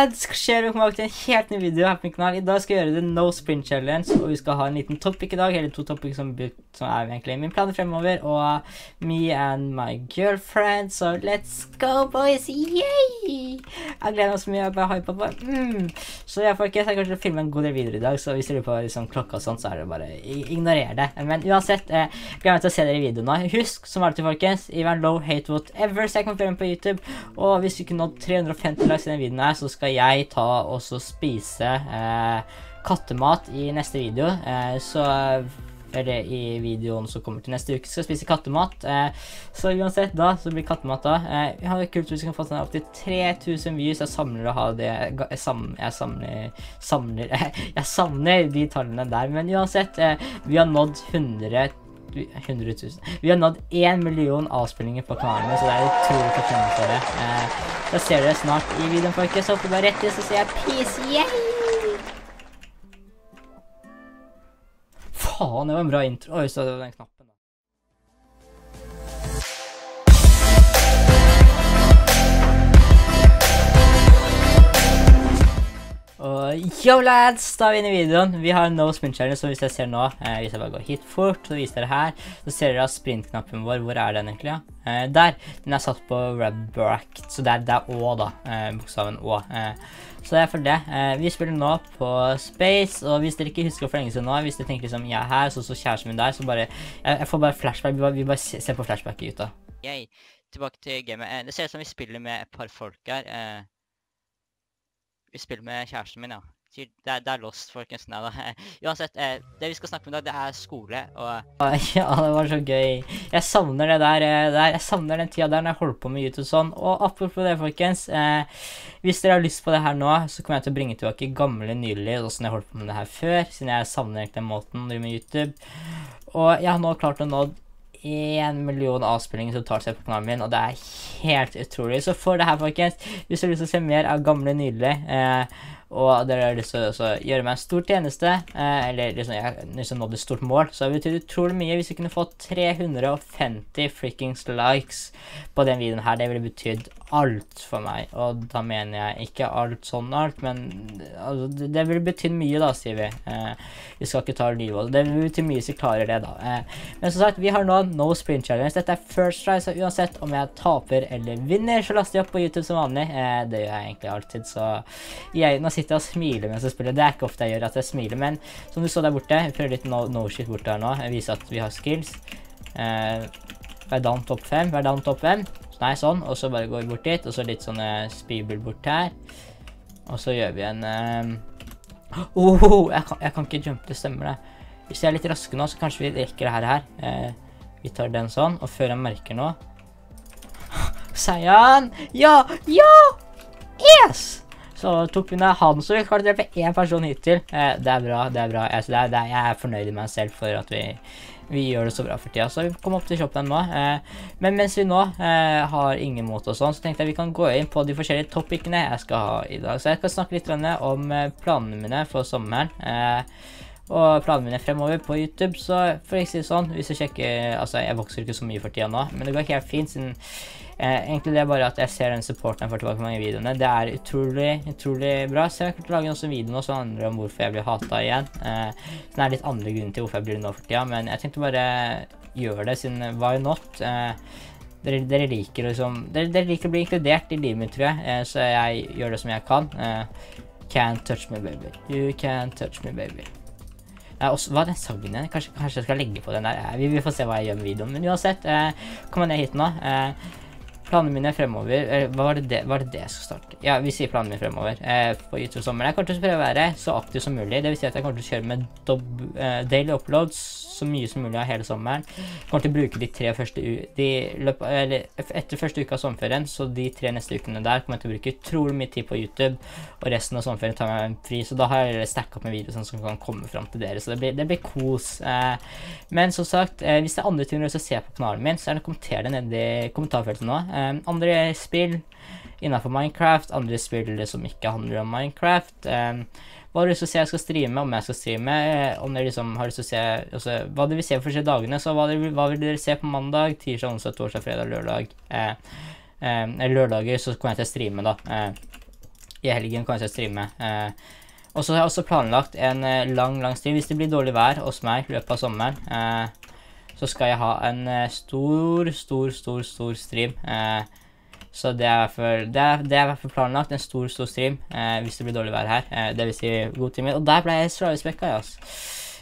Lads! Skjer? Velkommen tilbake til en helt ny video her på min kanal. I dag skal jeg gjøre det No Sprint Challenge, og vi skal ha en liten topic i dag, eller to topics som, er egentlig min plan fremover, og me and my girlfriend, så let's go boys! Yay! Jeg gleder meg så mye, jeg bare hypa på. Mm. Så ja, folkens, jeg kommer til å filme en god del videoer i dag, så hvis dere på liksom, klokka og sånt, så er det bare ignorer det. Men uansett, eh, gleder meg til å se dere i videoen nå. Husk, som alltid folkens, even low hate whatever, så jeg kan filme på YouTube, og hvis vi kunne nådd 350 likes i den videoen, videoen her så skal jeg ta og spise eh, kattemat i neste video. Eh, så eller i videoen som kommer til neste uke, skal spise kattemat. Eh, så uansett, da, så blir kattemat da. Eh, vi har kult hvis vi kan få sånn opp til 3000 views. Jeg samler å ha det Jeg, samler jeg samler Samler Jeg savner de tallene der. Men uansett, eh, vi har nådd 100 100 000. Vi har nådd 1 million avspillinger på kanalen, så det er utrolig takknemlig for det. Eh, da ser dere snart i videoen, folkens. Så hopper bare rett i, så sier jeg peace, yay! Faen, det var en bra intro. Oi, så det var den knappen. Og yo lads, da er vi inne i videoen. Vi har no sprint challenge, så hvis jeg ser nå, eh, hvis jeg bare går hit fort, så viser dere her, så ser dere sprint-knappen vår. Hvor er den egentlig, ja? Eh, der, den er satt på Rebract, så det er, det er Å da, eh, bokstaven Å. Eh, så det er for det. Vi spiller nå på Space, og hvis dere ikke husker for lenge siden nå, hvis dere tenker liksom, jeg er her, så så kjæresten min der, så bare, jeg, får bare flashback, vi bare, ser på flashbacket ut da. Yay, tilbake til gamet. Det ser ut som vi spiller med et par folk her. Eh, spiller med kjæresten min, ja. Det er, det er lost, folkens. Nei da. Uansett, eh, det vi skal snakke om i dag, det er skole, og Ja, det var så gøy. Jeg savner det der, eh, der. Jeg savner den tida der når jeg holdt på med YouTube sånn. Og apropos det, folkens. Eh, hvis dere har lyst på det her nå, så kommer jeg til å bringe tilbake gamle nylig, åssen jeg holdt på med det her før, siden jeg savner egentlig måten å drive med YouTube. Og jeg har nå klart å nå én million avspillinger totalt sett på kanalen min, og det er helt utrolig. Så for det her, folkens, hvis du har lyst til å se mer av gamle nydelige, eh, og dere har lyst til å gjøre meg en stor tjeneste, eh, eller liksom, jeg liksom nådde et stort mål, så det betyr utrolig mye hvis vi kunne fått 350 frikkings likes på den videoen her. Det ville betydd alt for meg, og da mener jeg ikke alt sånn alt, men altså, det, ville betydd mye da, sier vi. Eh, vi skal ikke ta livet, det vil bety mye hvis vi klarer det da. Eh, men som sagt, vi har nå no sprint challenge. Dette er first try, så uansett om jeg taper eller vinner, så laster jeg opp på YouTube som vanlig. Eh, det gjør jeg egentlig alltid, så jeg, nå sitter jeg og smiler mens jeg spiller. Det er ikke ofte jeg gjør at jeg smiler, men som du så der borte, jeg prøver litt no, no shit bort der nå, jeg viser at vi har skills. Eh, Verdant topp 5, Verdant topp 5. Nei, sånn, og så bare går vi bort dit, og så litt sånne spibel bort her. Og så gjør vi en... Um... Oh, jeg kan, ikke jump, det stemmer det. Hvis jeg er litt raske nå, så kanskje vi rekker det her her. Eh, vi tar den sånn, og før jeg merker nå... Seian! Ja! Ja! Yes! Så tok vi ned han, så vi klarte å drepe én person hittil. Eh, det er bra, det er bra. Jeg, det er, det er, jeg er fornøyd i meg selv for at vi vi gjør det så bra for tida. Så vi kommer opp til shoppen nå. Eh, men mens vi nå eh, har ingen mot og sånn, så tenkte jeg vi kan gå inn på de forskjellige topicene jeg skal ha i dag. Så jeg skal snakke litt om eh, planene mine for sommeren. og planene mine fremover på YouTube, så for å si det sånn, hvis du sjekker Altså, jeg vokser ikke så mye for tida nå, men det går helt fint siden Eh, egentlig det er bare at jeg ser den supporten jeg får tilbake mange videoene. Det er utrolig, utrolig bra. Så jeg kan lage en video nå som handler om hvorfor jeg blir hatet igjen. Eh, det er litt andre grunner til hvorfor jeg blir det nå for tida, men jeg tenkte bare gjøre det siden why not? Eh, dere, liker liksom, dere, liker å bli inkludert i livet mitt, tror jeg, så jeg gjør det som jeg kan. Can't touch me, baby. You can't touch me, baby. Også, hva er den sangen igjen? Kanskje, jeg skal legge på den der? vi, vi, får se hva jeg gjør med videoen. Men uansett, eh, kom ned hit nå. Eh, Planene mine fremover eh, Hva var det det, var det, det jeg skal starte? Ja, vi sier planene mine fremover eh, på YouTube-sommeren. Jeg kommer til å prøve å være så aktiv som mulig. Det vil si at jeg kommer til å kjøre med dob, eh, daily uploads så mye som mulig av hele sommeren. Jeg kommer til å bruke de tre første de løp, eller Etter første uka av sommerferien, så de tre neste ukene der kommer jeg til å bruke utrolig mye tid på YouTube, og resten av sommerferien tar jeg meg fri. Så da har jeg stacka opp med videoer sånn som kan komme fram til dere. Så det blir, det blir kos. Men som sagt, hvis det er andre ting du vil se på kanalen min, så er det kommenter det nede i kommentarfeltet nå. Eh, andre spill innenfor Minecraft, andre spill som ikke handler om Minecraft. Um, hva har du lyst til å se jeg skal streame, om jeg skal streame, eh, om dere liksom har lyst til å se også, hva dere vil se for forskjellige dagene. Så hva, dere, hva, vil dere se på mandag, tirsdag, onsdag, torsdag, fredag, lørdag? Eh, eh, lørdager så kommer jeg til å streame, da. Eh, i helgen kommer jeg til å streame. Eh, og så har jeg også planlagt en eh, lang, lang stream. Hvis det blir dårlig vær hos meg i løpet av sommeren, eh, så skal jeg ha en eh, stor, stor, stor, stor stream. Eh, så det er, i hvert fall, planlagt. En stor, stor stream eh, hvis det blir dårlig vær her. Det vil si god time. Og der ble jeg slavspekka, altså.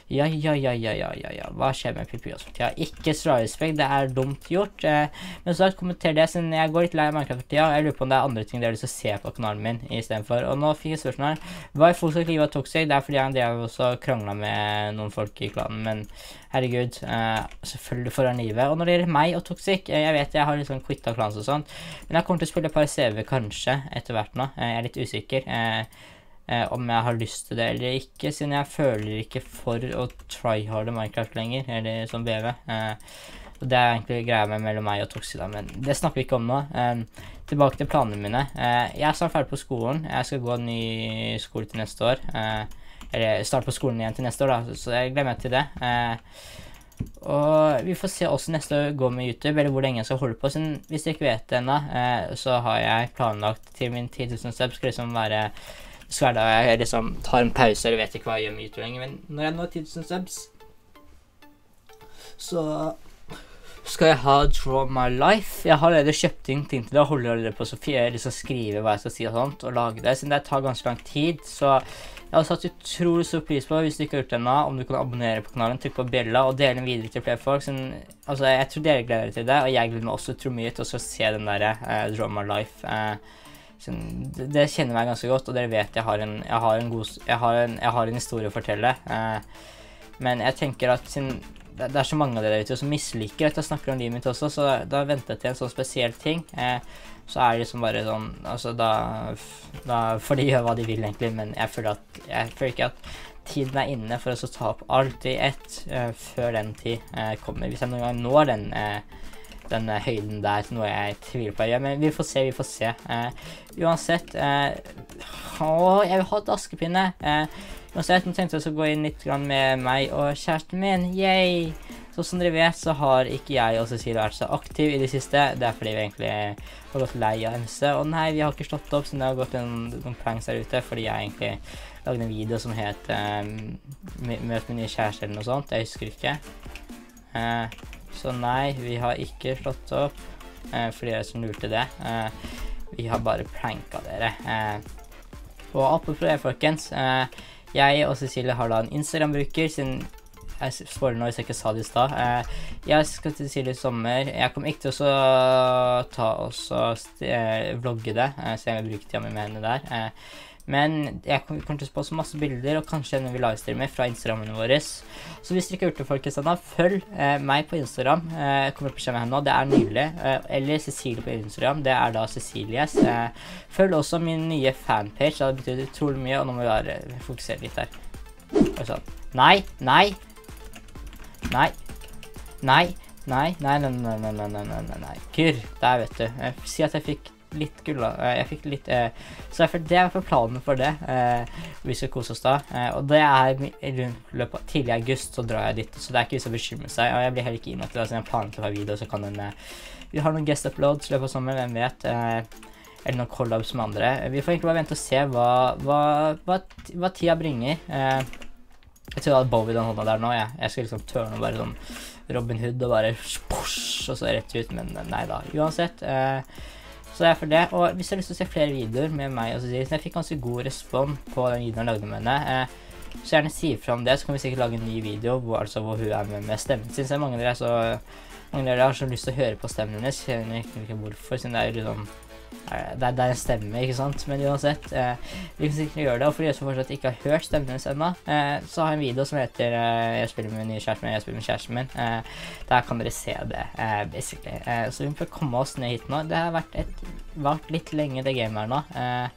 Ja, ja, ja, ja, ja, ja, ja. Hva skjer med også? Ja, ikke slavespekt, det er dumt gjort. Eh, men så kommenter det, siden jeg går litt lei av Minecraft for tida. Jeg lurer på om det er andre ting dere har lyst til å se på kanalen min istedenfor. Og nå fikk jeg spørsmål her. Hva er fortsatt livet av Toxic? Det er fordi jeg drev også krangla med noen folk i klanen, men herregud, eh, selvfølgelig foran livet. Og når det gjelder meg og Toxic, eh, jeg vet jeg har liksom quitta klans og sånt, men jeg kommer til å spille et par CV kanskje etter hvert nå. Eh, jeg er litt usikker. Eh, om jeg har lyst til det eller ikke, siden jeg føler ikke for å tryharde Minecraft lenger, eller som BV. Eh, og det er egentlig greia med mellom meg og Toxida, men det snakker vi ikke om nå. Eh, tilbake til planene mine. Eh, jeg er snart ferdig på skolen. Jeg skal gå ny skole til neste år. Eh, eller starte på skolen igjen til neste år, da, så jeg gleder meg til det. Eh, og vi får se hvordan neste år går med YouTube, eller hvor lenge jeg skal holde på. Så hvis dere ikke vet det ennå, eh, så har jeg planlagt til min 10 000 subs skal liksom være skal det da jeg liksom tar en pause eller vet ikke hva jeg gjør med YouTube lenger. Men når jeg når 10 000 subs, så skal jeg ha Draw My Life. Jeg har allerede kjøpt inn ting til det. og Holder allerede på å liksom skrive hva jeg skal si og sånt, og lage det. Siden det tar ganske lang tid, så jeg har satt utrolig stor pris på hvis du ikke har gjort det ennå, om du kan abonnere på kanalen, trykke på bjella og dele den videre til flere folk. Sånn, altså, jeg tror dere gleder dere til det, og jeg gleder meg også utrolig mye til å se den der uh, Draw My Life. Uh, det, kjenner meg ganske godt, og dere vet jeg har en, jeg har en, god, jeg har en, jeg har en historie å fortelle. Uh, men jeg tenker at sin, det, er så mange av dere ute som misliker at jeg snakker om livet mitt også, så da venter jeg til en sånn spesiell ting. Eh, så er det liksom bare sånn Altså, da, da får de gjøre hva de vil, egentlig, men jeg føler, at, jeg føler ikke at tiden er inne for å ta opp alt i ett uh, før den tid kommer. Hvis jeg noen gang når den, uh, den høyden der, noe jeg tviler på Ja, men vi får se, vi får se. uansett Å, jeg vil ha et askepinne. uansett, nå tenkte jeg å gå inn litt med meg og kjæresten min. Yay! Så som dere vet, så har ikke jeg og Cecilie vært så aktiv i det siste. Det er fordi vi egentlig har gått lei av MC. Og nei, vi har ikke slått opp siden det har gått noen, pranks der ute, fordi jeg egentlig lagde en video som het um, 'Møt min nye kjæreste' eller noe sånt. Jeg husker ikke. Uh, så nei, vi har ikke slått opp, Eh, for dere som lurte det. Eh, vi har bare pranka dere. og apropos det, folkens. jeg og Cecilie har da en Instagram-bruker siden jeg spoiler nå hvis jeg ikke sa det i stad. Eh, jeg skal til Silje i sommer. Jeg kommer ikke til å ta og eh, vlogge det, eh, så jeg vil bruke tida mi med henne der. Men jeg kommer til å poste masse bilder, og kanskje henne vi livestreamer fra Instagrammene våre. Så hvis dere ikke har gjort det, folkens, da følg eh, meg på Instagram. Eh, kommer opp skjermen her nå, det er nydelig. Eh, eller Cecilie på Instagram, det er da Cecilies. Eh, følg også min nye fanpage, det betyr utrolig mye, og nå må vi bare fokusere litt her. Sånn. Nei, nei, Nei. Nei. Nei, nei, nei, nei, nei, nei, nei, nei, nei, nei. Kyrr, der vet du. nei, si at jeg fikk litt gull, da. Jeg fikk litt eh, Så derfor, det er planen for det. Eh, vi skal kose oss da. Eh, og det er rundt løpet av tidlig august, så drar jeg dit. Så det er ikke vits å bekymre seg. Og jeg blir heller ikke innlagt til det. Så jeg planer til å ha video, så kan den eh, Vi har noen guest uploads i løpet av sommeren, hvem vet. Eh, eller noen collabs med andre. Vi får egentlig bare vente og se hva, hva, hva, hva tida bringer. Eh, jeg tror jeg hadde Bowie den hånda der nå, jeg. Jeg skal liksom tørne bare sånn Robin Hood og bare push, og så rett ut, men nei da. Uansett. Eh, så det er for det. Og hvis du har lyst til å se flere videoer med meg og Cecilie, jeg fikk ganske god respons på den videoen jeg lagde med henne. Eh, så gjerne si ifra om det, så kan vi sikkert lage en ny video hvor, altså, hvor hun er med med stemmen sin. Så mange av dere, så, mange av dere har så lyst til å høre på stemmen hennes. Jeg vet ikke hvorfor, siden det er jo liksom er, det er en stemme, ikke sant? Men uansett, eh, vi kan sikkert gjøre det. Og for de som fortsatt ikke har hørt stemmen hennes ennå, eh, så har jeg en video som heter eh, 'Jeg spiller med min nye kjæreste min, jeg spiller med kjæresten min'. Eh, der kan dere se det, eh, basically. Eh, så vi får komme oss ned hit nå. Det har vært, et, vært litt lenge, det gamet her nå. Eh,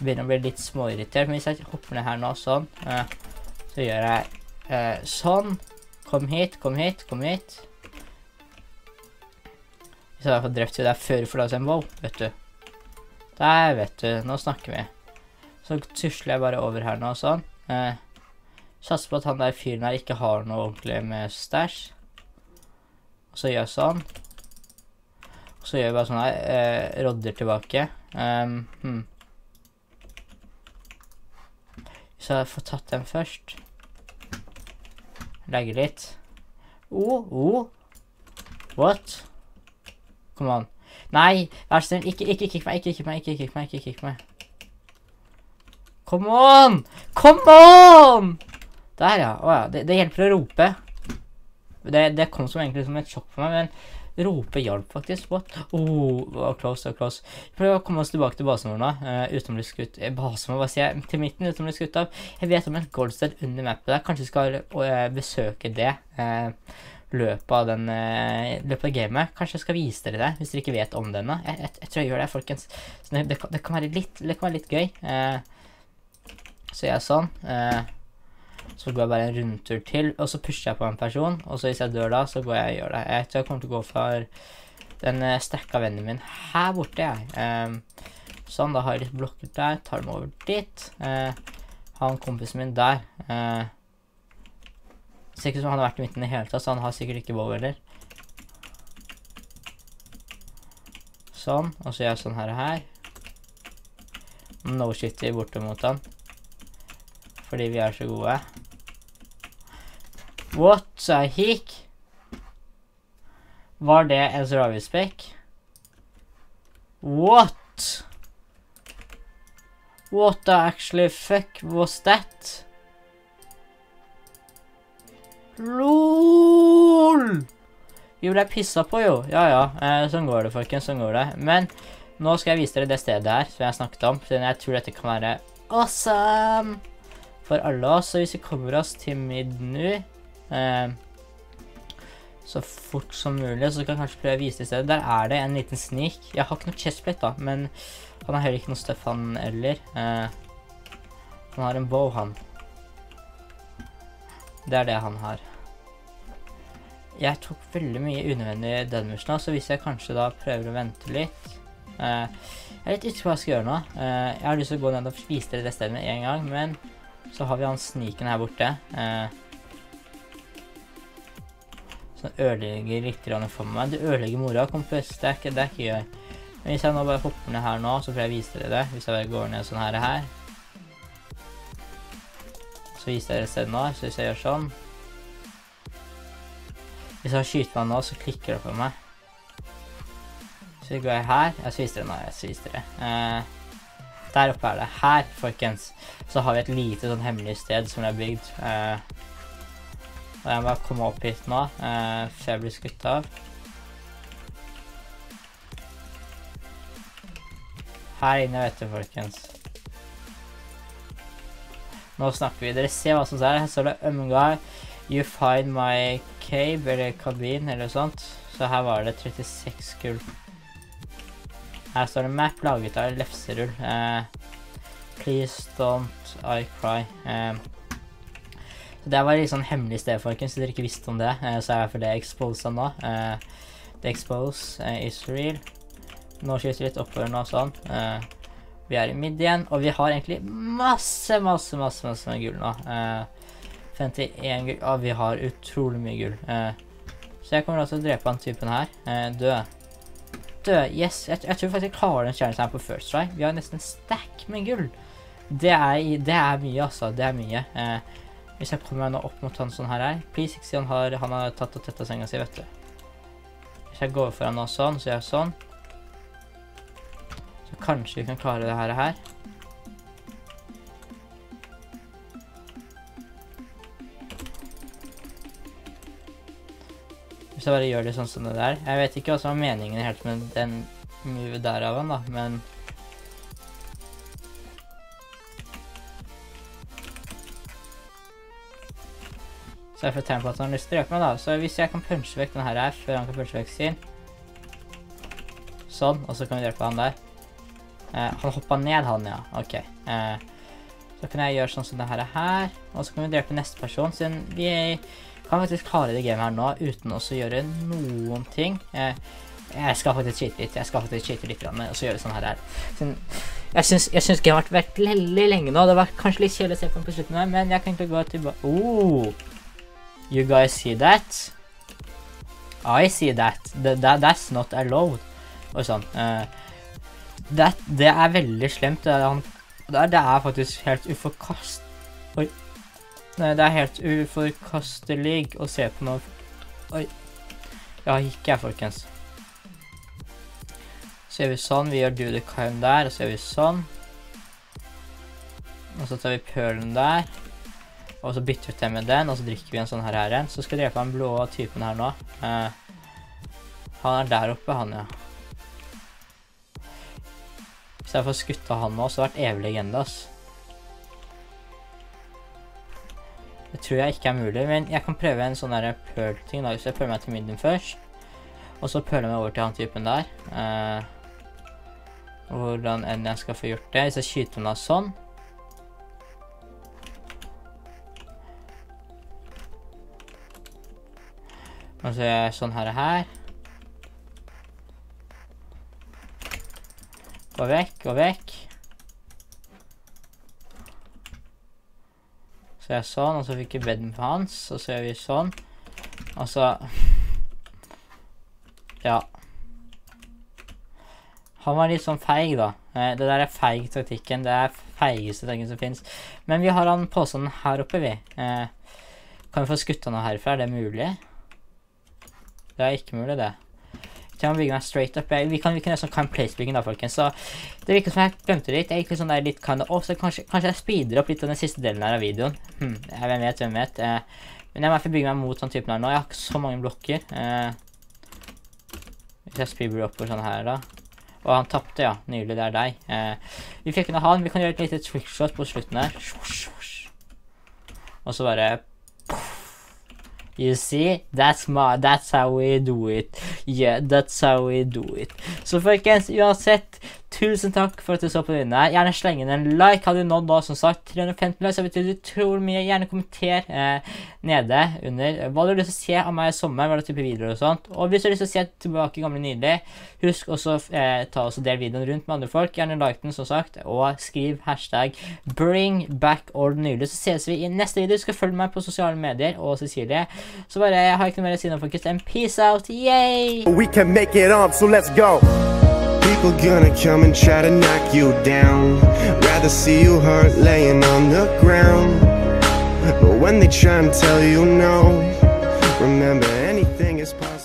begynner å bli litt småirritert. Men hvis jeg hopper ned her nå sånn, så gjør jeg sånn. Kom hit, kom hit, kom hit. Hvis jeg hadde fått drept det der før for seg en wow, vet du. Der, vet du. Nå snakker vi. Så tusler jeg bare over her nå og sånn. Eh, Satser på at han der fyren her ikke har noe ordentlig med stæsj. Og så gjør jeg sånn. Og så gjør jeg bare sånn her. Eh, rodder tilbake. Um, hmm. Hvis jeg får tatt den først Legge litt. Oh, oh. What? Come on. Nei, vær så snill, ikke, ikke kick meg, ikke kick meg, ikke kick meg, ikke kick meg. Come on! Come on! Der, ja. Å ja, det, det hjelper å rope. Det, det kom som egentlig som et sjokk for meg, men rope hjalp faktisk. What? Oh, var close, oh, close. Prøv å komme oss tilbake til basen vår nå, uh, uten å bli skutt. Eh, basen vår, hva sier jeg? Til midten, uten å bli skutt av. Jeg vet om et goldsted under mappet der. Kanskje vi skal uh, besøke det. Uh, løpet av den uh, løpet av gamet. Kanskje jeg skal vise dere det, hvis dere ikke vet om denne. Jeg, jeg, jeg tror jeg gjør det, folkens. Så det, det, kan, det, kan, være litt, det kan være litt gøy. Uh, så jeg er sånn. Uh, så går jeg bare en rundtur til, og så pusher jeg på en person. Og så hvis jeg dør da, så går jeg og gjør det. Jeg tror jeg kommer til å gå for den uh, stekka vennen min her borte, jeg. Um, sånn, da har jeg litt blokker der. Tar dem over dit. Uh, han kompisen min der. Ser ikke ut som han har vært i midten i hele tatt, så han har sikkert ikke bow heller. Sånn, og så gjør jeg sånn her og her. No shitty borte mot han. Fordi vi er så gode. What the heck? Var det en Zravispek? What? What the actually fuck was that? LOL! Vi ble pissa på, jo. Ja, ja. Eh, sånn går det, folkens. Sånn går det. Men nå skal jeg vise dere det stedet her som jeg snakket om. Siden jeg tror dette kan være awesome for alle oss. Så hvis vi kommer oss til mid nå Eh, så fort som mulig, så kan jeg kanskje prøve å vise det i stedet. Der er det en liten sneak. Jeg har ikke noe chestplate da, men han har heller ikke noe stuff han heller. Eh, han har en bow, han. Det er det han har. Jeg tok veldig mye unødvendig damage nå, så hvis jeg kanskje da prøver å vente litt eh, Jeg er litt usikker på hva jeg skal gjøre nå. Eh, jeg har lyst til å gå ned og vise dere det stedet med en gang, men så har vi han sniken her borte. Eh, han ødelegger litt for meg. Det ødelegger mora, kompis. Det er ikke, det er ikke gøy. Men hvis jeg nå bare hopper ned her nå, så får jeg vise dere det. Hvis jeg bare går ned sånn her og her. Så viser jeg dere stedet nå, så hvis jeg gjør sånn. Hvis jeg skyter meg nå, så klikker det på meg. Så går jeg her. Jeg viser dere nå, jeg viser dere. Eh, der oppe er det. Her, folkens, så har vi et lite sånn hemmelig sted som er bygd. Eh, og jeg må bare komme opp hit nå, eh, før jeg blir skutt av. Her inne, vet du, folkens. Nå snakker vi. Dere ser hva som er. Her står det Umguy. You find my cave, eller kabin, eller sånt. Så her var det 36 gull. Her står det map laget av lefserull. Eh, please don't I cry. Eh, det var litt sånn hemmelig sted, folkens, så dere ikke visste om det. Eh, så er i hvert fall det exposa nå. The expose is real. Nå skyter vi litt oppover nå, sånn. Vi er i midd igjen, og vi har egentlig masse, masse, masse, masse med gull nå. 51 gull. Å, vi har utrolig mye gull. så jeg kommer også til å drepe han typen her. død. Død, yes. Jeg, tror faktisk jeg klarer den kjernelsen her på first try. Vi har nesten stack med gull. Det er, mye, altså. Det er mye. Eh, hvis jeg kommer nå opp mot han sånn her her. Please, ikke si han har, tatt og tetta senga si, vet du. Hvis jeg går for han nå sånn, så gjør jeg sånn. Kanskje vi kan klare det her her. Hvis jeg bare gjør det sånn som det der. Jeg vet ikke hva som var meningen helt med den move der av han da, men... Så jeg får tegn på at han har lyst til å hjelpe meg da. Så hvis jeg kan punche vekk den her før han kan punche vekk sin. Sånn, og så kan vi hjelpe han der. Eh, han hoppet ned han, ja. Ok. Eh, så kan jeg gjøre sånn som dette her. Og så kan vi drepe neste person, siden vi kan faktisk klare det gamet her nå uten å gjøre noen ting. Eh, jeg skal faktisk cheate litt, jeg skal faktisk cheate litt, og så gjøre sånn her. Siden jeg syns, jeg har vært veldig lenge nå. Det var kanskje litt kjedelig å se på den på slutten her, men jeg kan egentlig gå tilbake. Oh! You guys see that? I see that. that, that that's not allowed. Og sånn. Uh, that, det er veldig slemt. Det er, det er faktisk helt uforkast, Nei, det er helt uforkastelig å se på noe Oi. Ja, ikke jeg, folkens. Så gjør vi sånn. Vi gjør do the crime der, og så gjør vi sånn. Og så tar vi pølen der. Og så bytter vi til med den, og så drikker vi en sånn her her igjen. Så skal jeg drepe den blå typen her nå. Eh, han er der oppe, han, ja. Hvis jeg får skutt av han nå, så har det vært evig legende, ass. Det tror jeg ikke er mulig, men jeg kan prøve en sånn der pearl-ting da, hvis jeg pøler meg til midden først. Og så pøler jeg meg over til han typen der. Eh, hvordan enn jeg skal få gjort det. Hvis jeg skyter meg sånn. Og så gjør jeg sånn her og her. Gå vekk, gå vekk. Så jeg sånn, og så fikk jeg bedden på hans, og så gjør vi sånn. Og så Ja. Han var litt sånn feig, da. Eh, det der er feig taktikken. Det er feigeste tingen som fins. Men vi har han påstanden her oppe, vi. Eh, kan vi få skutt han herfra? Er det mulig? Det er ikke mulig, det. Jeg må bygge meg straight up. Vi kan, vi kan sånn kind place-bygging da, folkens. Så det virker som jeg glemte litt. Jeg gikk litt sånn der litt kind of så kanskje, jeg speeder opp litt av den siste delen her av videoen. Hm, hvem vet, hvem vet. Eh, men jeg må i hvert fall bygge meg mot sånn typen her nå. Jeg har ikke så mange blokker. Eh, hvis jeg speeder opp på sånn her da. Og han tappte, ja. Nydelig, det er deg. Eh, vi fikk noe ha han. Vi kan gjøre et lite trickshot på slutten her. Og så bare... You see? That's my, that's how we do it. Yeah, that's how we do it. Så folkens, uansett, tusen takk for at du så på denne. Gjerne sleng inn en like. Hadde du nådd da, som sagt, 350 likes, så betyr det utrolig mye. Gjerne kommenter eh, nede under hva du har lyst til å se av meg i sommer, hva type videoer og sånt. Og hvis du har lyst til å se tilbake gamle nydelig, husk også eh, ta oss og del videoen rundt med andre folk. Gjerne like den, som sagt, og skriv hashtag bring back old nydelig. Så ses vi i neste video. Du skal følge meg på sosiale medier og Cecilie. Så bare, jeg har ikke noe mer å si nå, folkens. En peace out. Yay! We can make it on, so let's go. people gonna come and try to knock you down. Rather see you hurt laying on the ground. But when they try and tell you no Remember anything is possible.